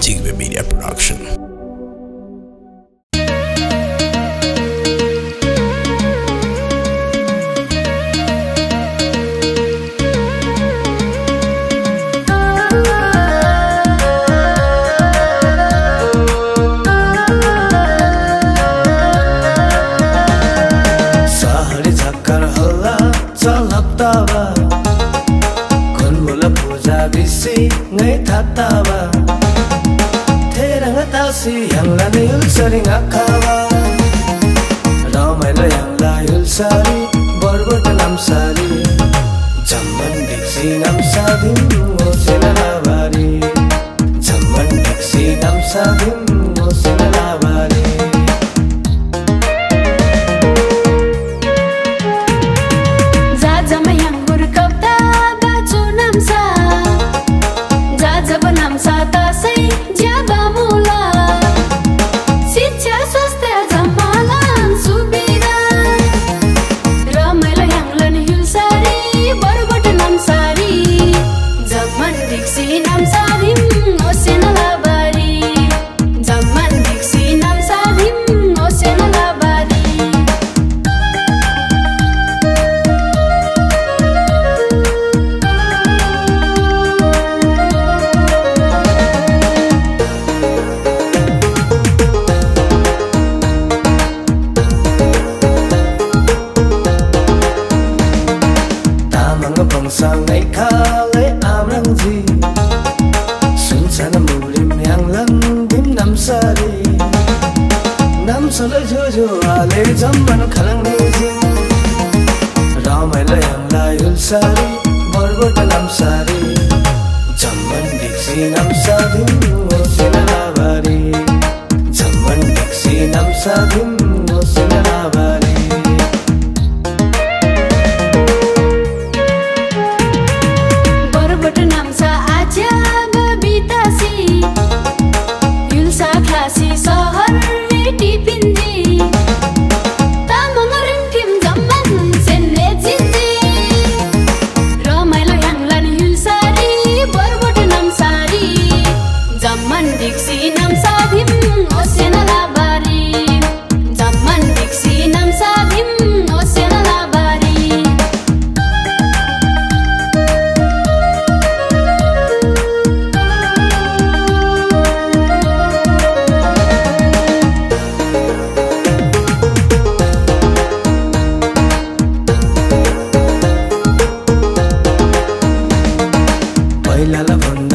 Jigbe Media Production. थेरङ तासी ह्याङ्ला नै हुल्सरी आखावा रमाइलो ह्याङ्ला हुल्सरी बरबट नामसारी झम्मन डिक्सी नामसादिम ओसेन लाबारी झम्मन डिक्सी नामसादिम phòng sang ngày kha lấy áo lăng gì xuân xa năm mù lim hàng lăng đêm năm xa đi. Năm xa lấy chưa chưa à lấy dám mà nó khả năng đi gì đó mày lấy hàng lại hương xa đi bỏ bớt năm xa đi. Chẳng mình việc gì năm xa đi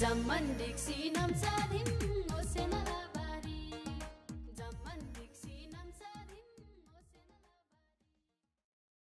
जम्मन डिक्सी नम्सा धिम ओसेना